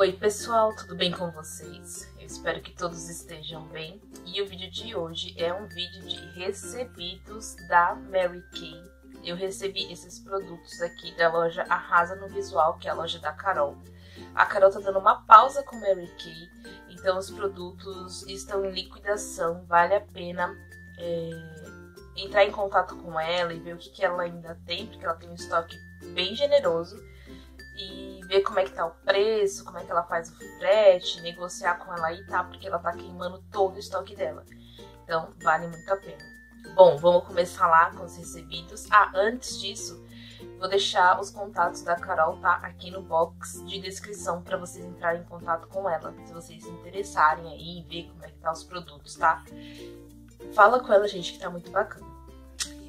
Oi pessoal, tudo bem com vocês? Eu espero que todos estejam bem. E o vídeo de hoje é um vídeo de recebidos da Mary Kay. Eu recebi esses produtos aqui da loja Arrasa no Visual, que é a loja da Carol. A Carol tá dando uma pausa com Mary Kay, então os produtos estão em liquidação, vale a pena é, entrar em contato com ela e ver o que, que ela ainda tem, porque ela tem um estoque bem generoso ver como é que tá o preço, como é que ela faz o frete, negociar com ela aí, tá? Porque ela tá queimando todo o estoque dela. Então, vale muito a pena. Bom, vamos começar lá com os recebidos. Ah, antes disso, vou deixar os contatos da Carol, tá? Aqui no box de descrição para vocês entrarem em contato com ela, se vocês se interessarem aí em ver como é que tá os produtos, tá? Fala com ela, gente, que tá muito bacana.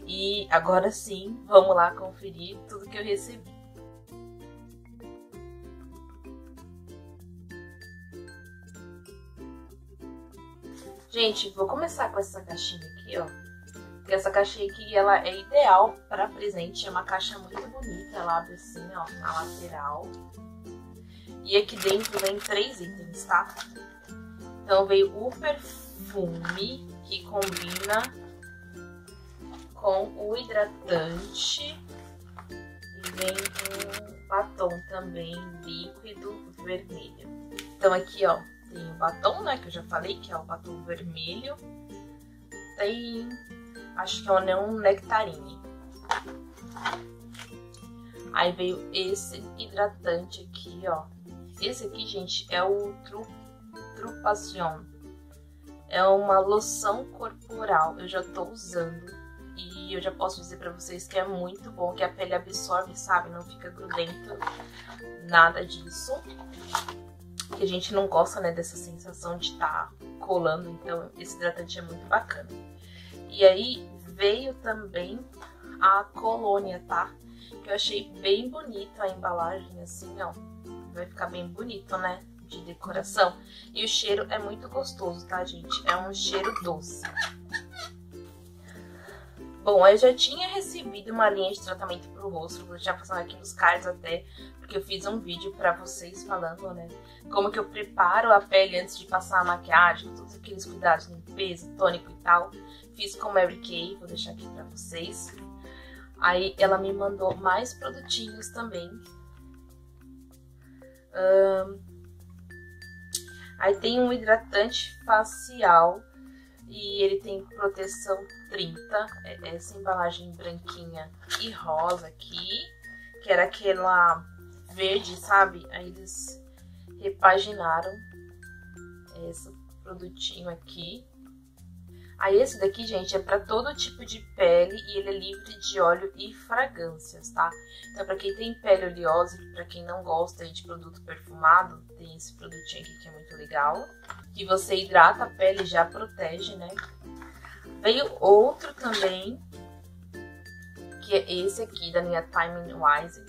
E agora sim, vamos lá conferir tudo que eu recebi. Gente, vou começar com essa caixinha aqui, ó. Porque essa caixinha aqui, ela é ideal para presente. É uma caixa muito bonita. Ela abre assim, ó, na lateral. E aqui dentro vem três itens, tá? Então veio o perfume, que combina com o hidratante. E vem um batom também líquido vermelho. Então aqui, ó, tem o batom, né, que eu já falei, que é o batom vermelho. Tem, acho que é o Neon Nectarine. Aí veio esse hidratante aqui, ó. Esse aqui, gente, é o Tru. É uma loção corporal. Eu já tô usando. E eu já posso dizer pra vocês que é muito bom, que a pele absorve, sabe? Não fica grudento. Nada disso que a gente não gosta, né, dessa sensação de estar tá colando, então esse hidratante é muito bacana. E aí veio também a colônia, tá? Que eu achei bem bonita a embalagem, assim, ó. Vai ficar bem bonito, né? De decoração. E o cheiro é muito gostoso, tá, gente? É um cheiro doce. Bom, eu já tinha recebido uma linha de tratamento pro rosto, vou deixar passando aqui nos cards até, porque eu fiz um vídeo pra vocês falando, né, como que eu preparo a pele antes de passar a maquiagem, todos aqueles cuidados, limpeza, tônico e tal. Fiz com Mary Kay, vou deixar aqui pra vocês. Aí ela me mandou mais produtinhos também. Um, aí tem um hidratante facial e ele tem proteção 30, é essa embalagem branquinha e rosa aqui, que era aquela verde, sabe? Aí eles repaginaram esse produtinho aqui. Aí esse daqui, gente, é para todo tipo de pele e ele é livre de óleo e fragrâncias, tá? Então, para quem tem pele oleosa para quem não gosta de produto perfumado, tem esse produtinho aqui que é muito legal. Que você hidrata a pele e já protege, né? Veio outro também, que é esse aqui da linha Time Wise.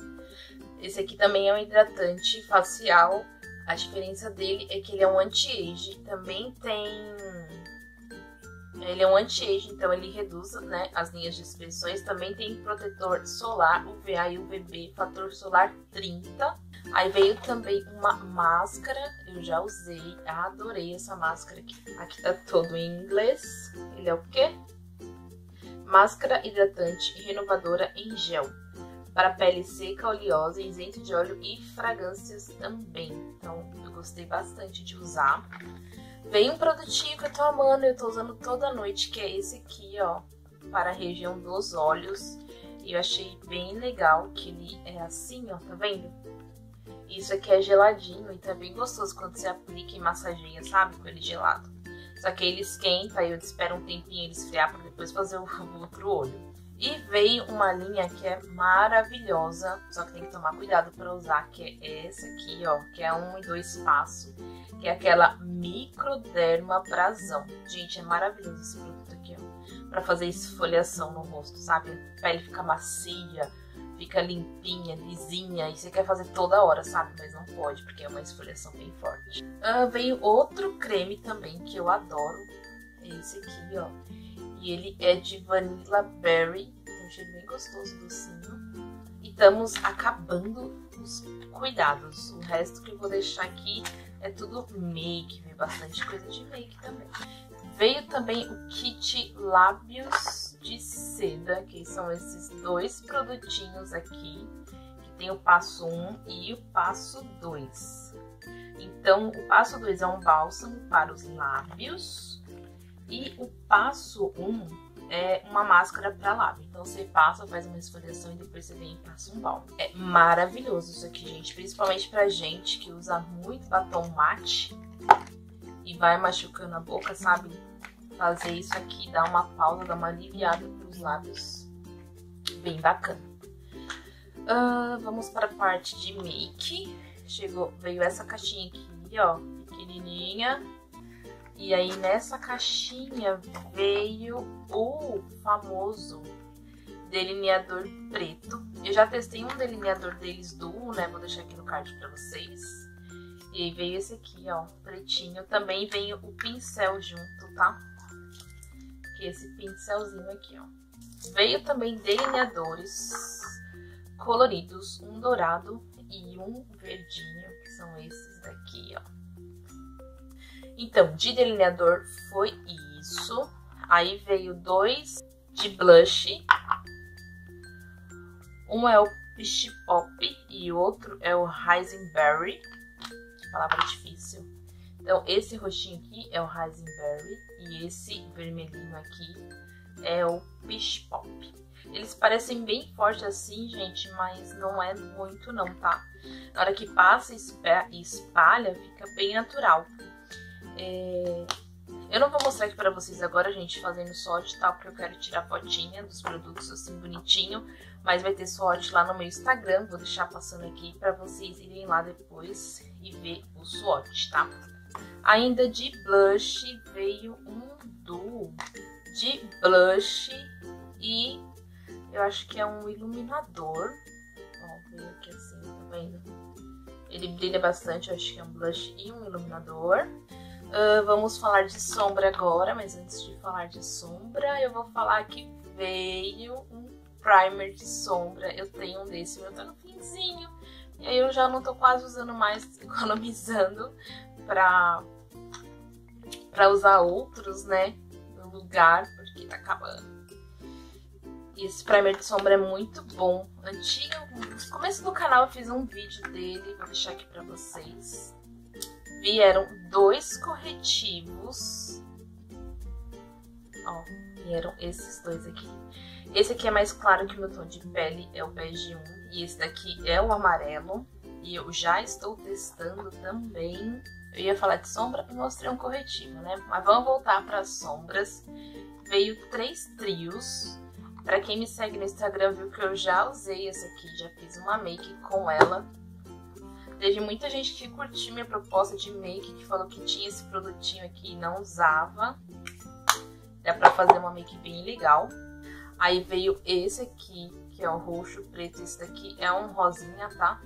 Esse aqui também é um hidratante facial. A diferença dele é que ele é um anti-age. Também tem ele é um anti-age, então ele reduz né, as linhas de expressões. Também tem protetor solar, UVA e UVB, fator solar 30. Aí veio também uma máscara, eu já usei, adorei essa máscara aqui. Aqui tá todo em inglês. Ele é o quê? Máscara hidratante renovadora em gel. Para pele seca, oleosa, isento de óleo e fragrâncias também. Então, eu gostei bastante de usar. Vem um produtinho que eu tô amando, eu tô usando toda noite, que é esse aqui, ó, para a região dos olhos. Eu achei bem legal que ele é assim, ó, tá vendo? Isso aqui é geladinho e tá bem gostoso quando você aplica e massageia, sabe? Com ele gelado. Só que ele esquenta e eu espero um tempinho ele esfriar para depois fazer o outro olho. E veio uma linha que é maravilhosa, só que tem que tomar cuidado para usar, que é essa aqui, ó, que é um e dois passos, que é aquela microderma brasão. Gente, é maravilhoso esse produto aqui, ó, para fazer esfoliação no rosto, sabe? A pele fica macia, fica limpinha, lisinha, e você quer fazer toda hora, sabe? Mas não pode, porque é uma esfoliação bem forte. Uh, veio outro creme também que eu adoro, esse aqui, ó e ele é de Vanilla Berry. Um cheiro bem gostoso, docinho. E estamos acabando os cuidados. O resto que eu vou deixar aqui é tudo make, vem bastante coisa de make também. Veio também o kit lábios de seda, que são esses dois produtinhos aqui, que tem o passo 1 e o passo 2. Então, o passo 2 é um bálsamo para os lábios e o passo 1 é uma máscara para lábio. Então você passa, faz uma esfoliação e depois você vem e passa um balm. É maravilhoso isso aqui, gente. Principalmente pra gente que usa muito batom mate e vai machucando a boca, sabe? Fazer isso aqui, dar uma pausa, dar uma aliviada pros lábios. Bem bacana. Uh, vamos para a parte de make. Chegou, veio essa caixinha aqui, ó, pequenininha e aí nessa caixinha veio o famoso delineador preto. Eu já testei um delineador deles duo, né? Vou deixar aqui no card pra vocês. E veio esse aqui, ó, pretinho. Também veio o pincel junto, tá? Que é esse pincelzinho aqui, ó. Veio também delineadores coloridos, um dourado e um verdinho, que são esses daqui, ó. Então, de delineador foi isso. Aí veio dois de blush. Um é o Peach Pop e o outro é o Heisenberry. Palavra difícil. Então, esse roxinho aqui é o Heisenberry e esse vermelhinho aqui é o Peach Pop. Eles parecem bem fortes assim, gente, mas não é muito não, tá? Na hora que passa e espalha, fica bem natural. É... Eu não vou mostrar aqui pra vocês agora, gente, fazendo swatch, tá? Porque eu quero tirar fotinha dos produtos assim bonitinho. Mas vai ter swatch lá no meu Instagram, vou deixar passando aqui pra vocês irem lá depois e ver o swatch, tá? Ainda de blush veio um duo de blush e eu acho que é um iluminador. Ó, veio aqui assim, tá vendo? Ele brilha bastante, eu acho que é um blush e um iluminador. Uh, vamos falar de sombra agora, mas antes de falar de sombra, eu vou falar que veio um primer de sombra. Eu tenho um desse, meu tá no finzinho. E aí eu já não tô quase usando mais, economizando pra, pra usar outros, né? No lugar, porque tá acabando. E esse primer de sombra é muito bom. Antigo, no começo do canal eu fiz um vídeo dele, vou deixar aqui pra vocês vieram dois corretivos. Ó, vieram esses dois aqui. Esse aqui é mais claro que o meu tom de pele, é o bege 1. E esse daqui é o amarelo. E eu já estou testando também. Eu ia falar de sombra e mostrei um corretivo, né? Mas vamos voltar para as sombras. Veio três trios. Para quem me segue no Instagram viu que eu já usei essa aqui, já fiz uma make com ela. Teve muita gente que curtiu minha proposta de make, que falou que tinha esse produtinho aqui e não usava. Dá pra fazer uma make bem legal. Aí veio esse aqui, que é o roxo preto. Esse daqui é um rosinha, tá?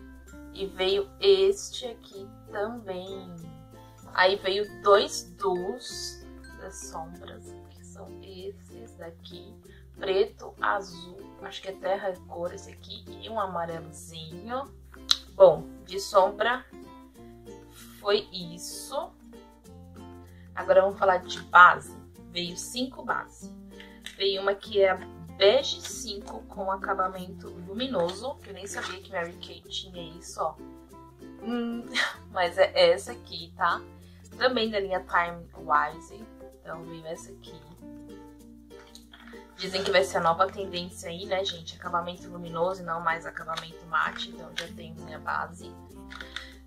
E veio este aqui também. Aí veio dois duos das sombras, que são esses daqui. Preto, azul, acho que é terra cor esse aqui. E um amarelozinho. Bom, de sombra foi isso. Agora vamos falar de base. Veio cinco bases. Veio uma que é bege 5 com acabamento luminoso, que eu nem sabia que Mary Kay tinha isso, ó. Hum, mas é essa aqui, tá? Também da linha Time Wise. Então veio essa aqui. Dizem que vai ser a nova tendência aí, né, gente? Acabamento luminoso e não mais acabamento mate. Então já tenho minha base.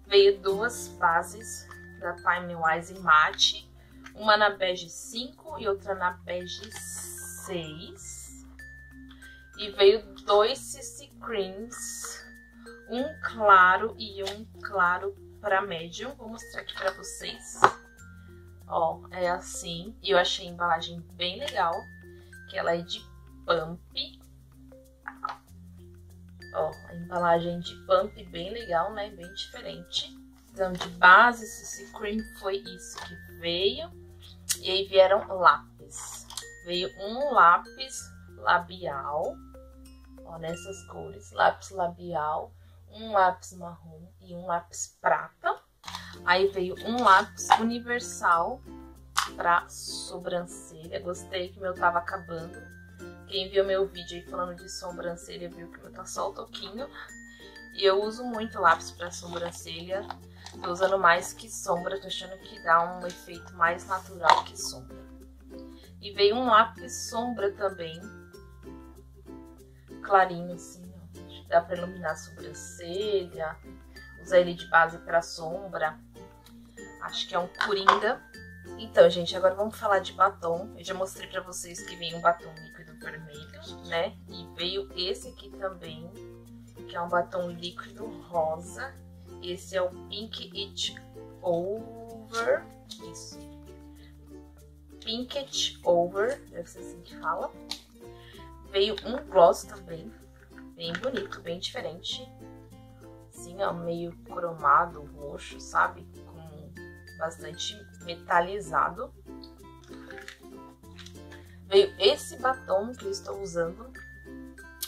Veio duas bases da Time Wise mate. Uma na bege 5 e outra na bege 6. E veio dois CC Creams. Um claro e um claro para médium. Vou mostrar aqui para vocês. Ó, é assim. E eu achei a embalagem bem legal que ela é de pump. Ó, a embalagem de pump bem legal, né? Bem diferente. Então, de base, esse cream foi isso que veio. E aí vieram lápis. Veio um lápis labial, ó, nessas cores. Lápis labial, um lápis marrom e um lápis prata. Aí veio um lápis universal pra sobrancelha. Gostei que meu tava acabando. Quem viu meu vídeo aí falando de sobrancelha viu que meu tá só o toquinho. E eu uso muito lápis pra sobrancelha. Tô usando mais que sombra, tô achando que dá um efeito mais natural que sombra. E veio um lápis sombra também. Clarinho assim. Dá pra iluminar a sobrancelha. Usar ele de base pra sombra. Acho que é um Coringa. Então, gente, agora vamos falar de batom. Eu já mostrei pra vocês que vem um batom líquido vermelho, né? E veio esse aqui também, que é um batom líquido rosa. Esse é o Pink It Over. Isso. Pink It Over, deve ser assim que fala. Veio um gloss também, bem bonito, bem diferente. Assim, ó, meio cromado, roxo, sabe? Com bastante metalizado. Veio esse batom que eu estou usando.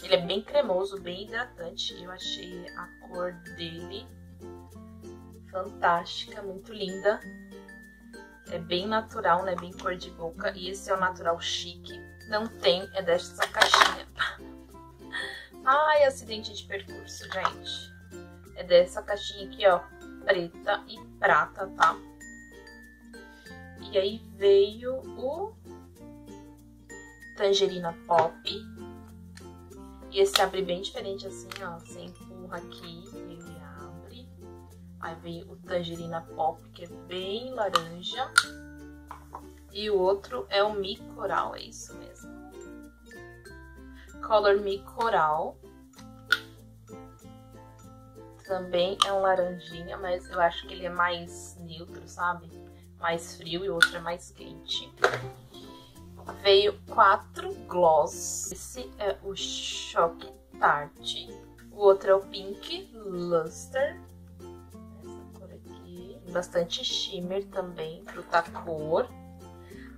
Ele é bem cremoso, bem hidratante. Eu achei a cor dele fantástica, muito linda. É bem natural, né? Bem cor de boca. E esse é o natural chique. Não tem, é dessa caixinha. Ai, acidente de percurso, gente. É dessa caixinha aqui, ó. Preta e prata, tá? E aí veio o Tangerina Pop. E esse abre bem diferente assim, ó. Você empurra aqui, ele abre. Aí veio o Tangerina Pop, que é bem laranja. E o outro é o Mi Coral, é isso mesmo. Color Mi Coral. Também é um laranjinha, mas eu acho que ele é mais neutro, sabe? mais frio e o outro é mais quente. Veio quatro gloss. Esse é o Choque Tarte. O outro é o Pink Luster. Essa cor aqui. Bastante shimmer também, fruta cor.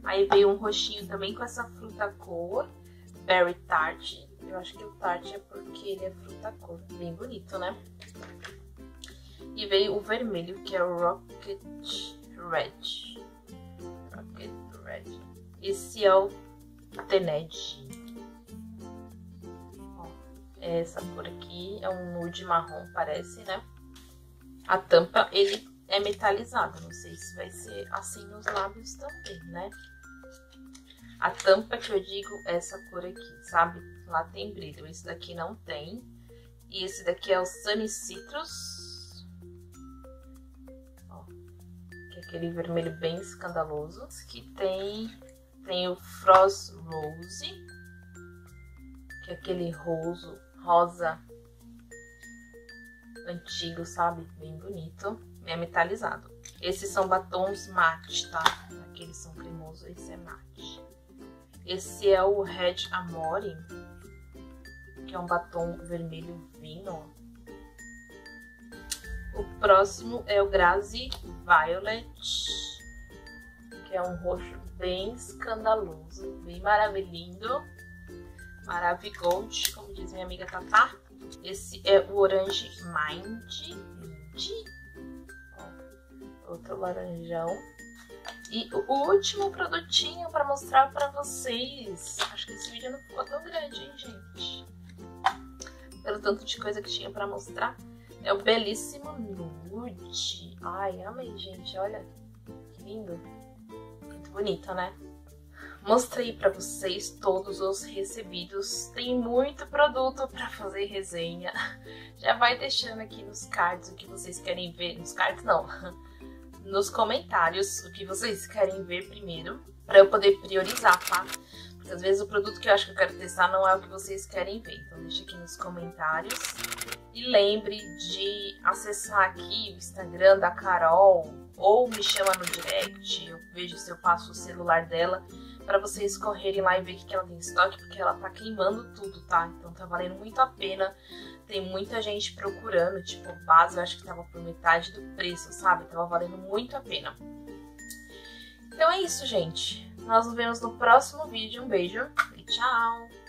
Aí veio um roxinho também com essa fruta cor. Berry Tart. Eu acho que o Tart é porque ele é fruta cor. Bem bonito, né? E veio o vermelho, que é o Rocket Red. Rocket Red. Esse é o Tened. Essa cor aqui é um nude marrom, parece, né? A tampa, ele é metalizado. Não sei se vai ser assim nos lábios também, né? A tampa que eu digo é essa cor aqui, sabe? Lá tem brilho. Esse daqui não tem. E esse daqui é o Sunny Citrus. aquele vermelho bem escandaloso. Que tem, tem o Frost Rose, que é aquele roso, rosa antigo, sabe? Bem bonito, bem metalizado. Esses são batons mate, tá? Aqueles são cremosos, esse é mate. Esse é o Red Amore, que é um batom vermelho vinho, o próximo é o Grazi Violet, que é um roxo bem escandaloso, bem maravilhoso. Maravigold, como diz minha amiga Tatá. Esse é o Orange Mind. Mind. Outro laranjão. E o último produtinho para mostrar para vocês. Acho que esse vídeo não ficou tão grande, hein, gente? Pelo tanto de coisa que tinha para mostrar. É o belíssimo nude. Ai, amei, gente. Olha que lindo. Muito bonito, né? Mostrei para vocês todos os recebidos. Tem muito produto para fazer resenha. Já vai deixando aqui nos cards o que vocês querem ver. Nos cards não. Nos comentários o que vocês querem ver primeiro. para eu poder priorizar, tá? Porque às vezes o produto que eu acho que eu quero testar não é o que vocês querem ver. Então deixa aqui nos comentários. E lembre de acessar aqui o Instagram da Carol ou me chama no direct, eu vejo se eu passo o celular dela para vocês correrem lá e ver o que ela tem em estoque, porque ela tá queimando tudo, tá? Então tá valendo muito a pena. Tem muita gente procurando, tipo, base eu acho que tava por metade do preço, sabe? Tava valendo muito a pena. Então é isso, gente. Nós nos vemos no próximo vídeo. Um beijo e tchau!